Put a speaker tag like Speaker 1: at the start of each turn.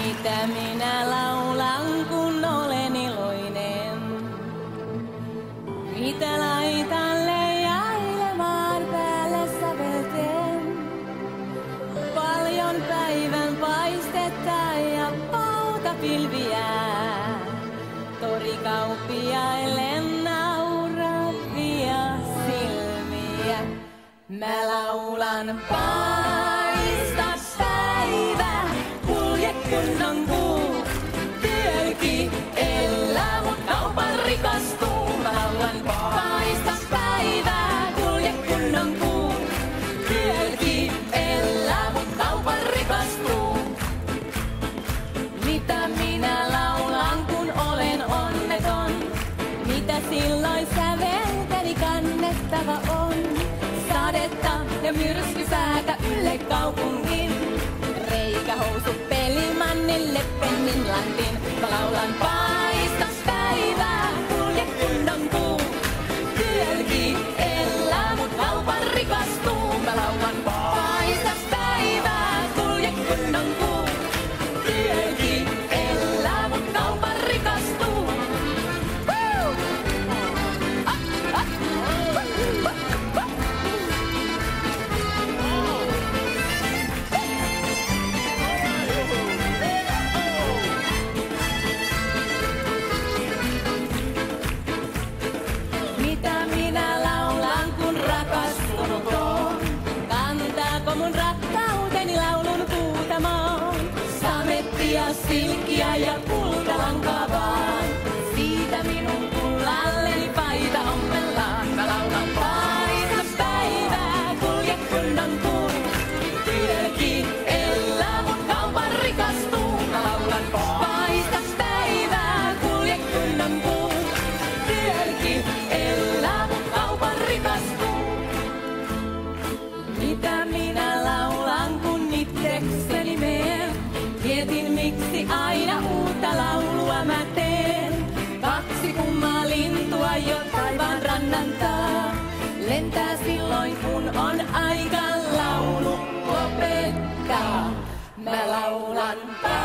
Speaker 1: Mitä minä laulan, kun olen iloinen? Mitä laitan leijailemaan päälle sävelten? Paljon päivän paistetta ja pauta pautapilviä. Torikauppiaille nauraa silmiä. Mä laulan paljon. myrsky säätä ylle kaupungin. Reikä housu pelimannin, leppen Mä laulan silkkiä ja kultalankaa. taivaan rannan taa. Lentää silloin, kun on aika laulu lopettaa. Mä laulan päin.